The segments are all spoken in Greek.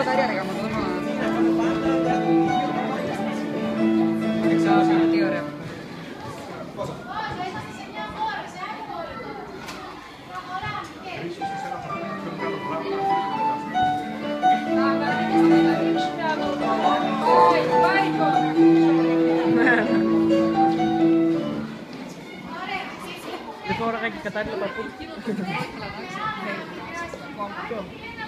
tadi ada kamu Itu orang kata dia.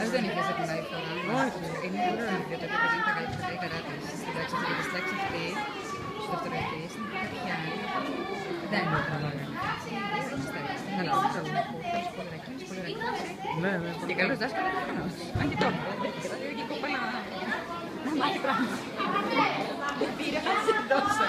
Ας δεν είχες την άλλη φορά. Όχι. Είναι ωραίο γιατί το παιδί τα καλύτερα τα καράτε. Στην τάξη αυτή, στην τάξης αυτή, στο δεύτερο ετή, στην πρωτιά. Δεν είναι τραβά. Καλά, δεν ξέρω. Πολύ σπολεράκι, σπολεράκι. Ναι, ναι. Και καλός δάσκαλος προφανώς. Αν και τώρα, και τα δύο και η κοπέλα να μάθει πράγματα. Πήρε, θα σε δώσω.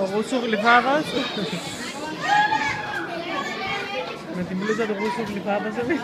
Ο Γούσου Γλυφάδας. Με την μπλούζα του Γούσου Γλυφάδας εμείς.